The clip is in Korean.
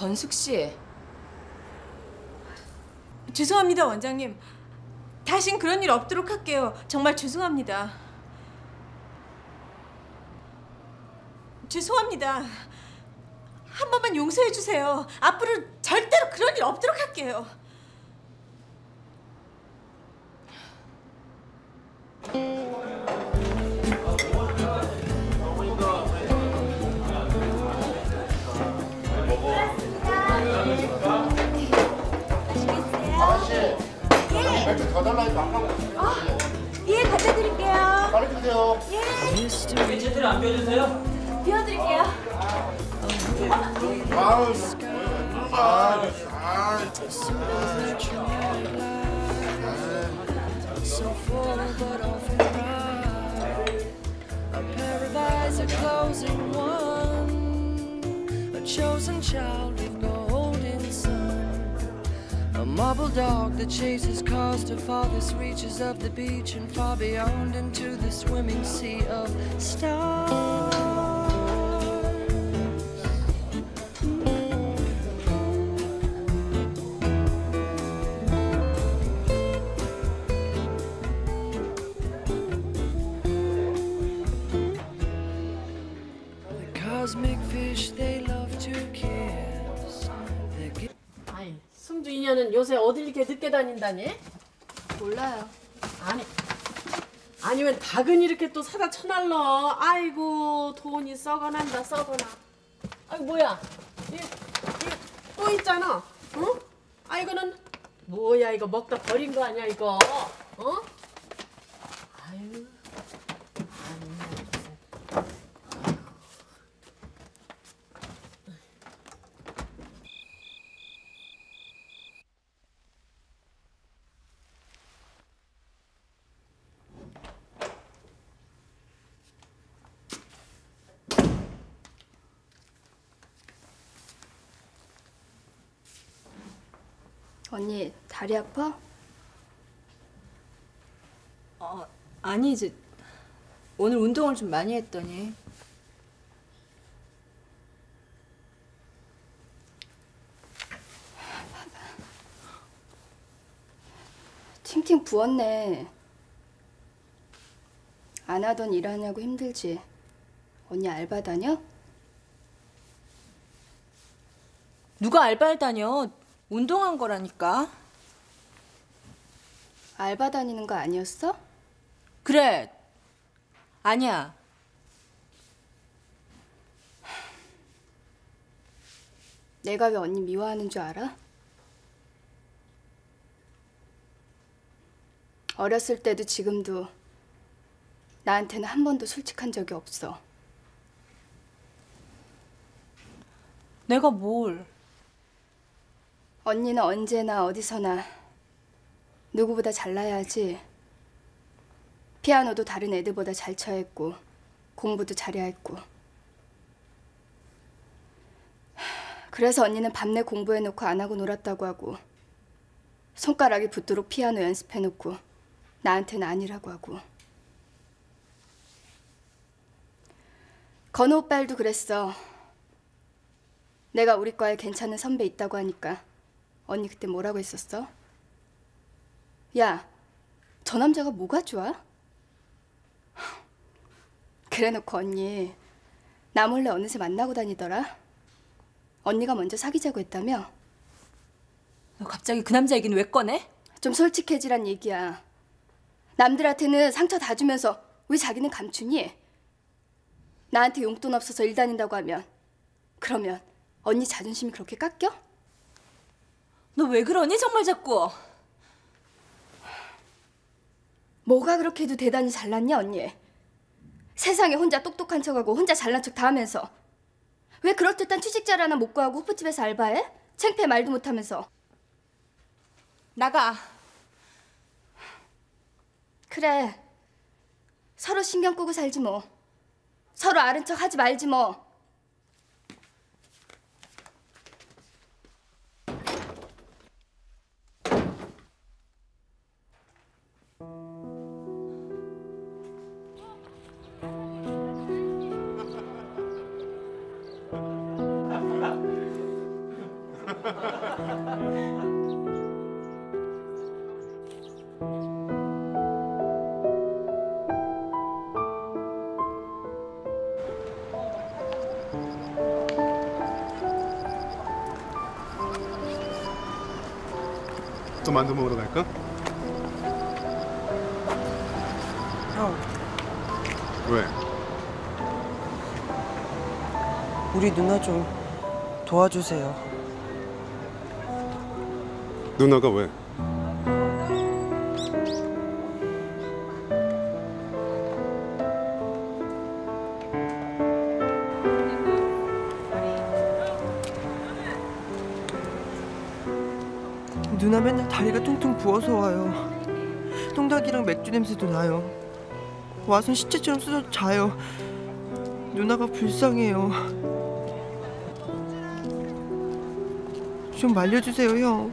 건숙 씨, 죄송합니다, 원장님. 다신 그런 일 없도록 할게요. 정말 죄송합니다. 죄송합니다. 한 번만 용서해 주세요. 앞으로 절대로 그런 일 없도록 할게요. 주세요. 제대로 안 펴주세요? 비워드릴게요. 아우, 아, 아, so marble dog that chases cars to farthest reaches of the beach and far beyond into the swimming sea of stars. The cosmic fish they love to kiss. 승주 이년은 요새 어딜 이렇게 늦게 다닌다니? 몰라요. 아니, 아니면 닭은 이렇게 또 사다 쳐날러. 아이고, 돈이 썩어난다, 썩어나. 아이, 뭐야? 이, 이, 또 있잖아. 응? 아, 이거는 뭐야, 이거 먹다 버린 거 아니야, 이거? 어? 아유. 언니 다리 아파? 어, 아니 이제 오늘 운동을 좀 많이 했더니 팅팅 부었네. 안 하던 일 하냐고 힘들지. 언니 알바 다녀? 누가 알바를 다녀? 운동한 거라니까. 알바 다니는 거 아니었어? 그래. 아니야. 내가 왜 언니 미워하는 줄 알아? 어렸을 때도 지금도 나한테는 한 번도 솔직한 적이 없어. 내가 뭘? 언니는 언제나 어디서나 누구보다 잘나야지. 피아노도 다른 애들보다 잘 쳐야 했고 공부도 잘해야 했고. 그래서 언니는 밤내 공부해놓고 안 하고 놀았다고 하고 손가락이 붓도록 피아노 연습해놓고 나한테는 아니라고 하고. 건우 오빠 일도 그랬어. 내가 우리 과에 괜찮은 선배 있다고 하니까 언니 그때 뭐라고 했었어? 야, 저 남자가 뭐가 좋아? 그래놓고 언니 나 몰래 어느새 만나고 다니더라. 언니가 먼저 사귀자고 했다며? 너 갑자기 그 남자 얘기는 왜 꺼내? 좀 솔직해지란 얘기야. 남들한테는 상처 다 주면서 왜 자기는 감추니? 나한테 용돈 없어서 일 다닌다고 하면 그러면 언니 자존심이 그렇게 깎여? 너 왜 그러니 정말 자꾸? 뭐가 그렇게 해도 대단히 잘났냐 언니? 세상에 혼자 똑똑한 척하고 혼자 잘난 척 다 하면서 왜 그럴듯한 취직자를 하나 못 구하고 호프집에서 알바해? 창피해 말도 못하면서 나가. 그래 서로 신경 끄고 살지 뭐 서로 아는 척 하지 말지 뭐 또 만두 먹으러 갈까? 형, 왜? 우리 누나 좀 도와주세요. 누나가 왜? 누나 맨날 다리가 퉁퉁 부어서 와요. 통닭이랑 맥주 냄새도 나요. 와선 시체처럼 쓰러져 자요. 누나가 불쌍해요. 좀 말려주세요, 형.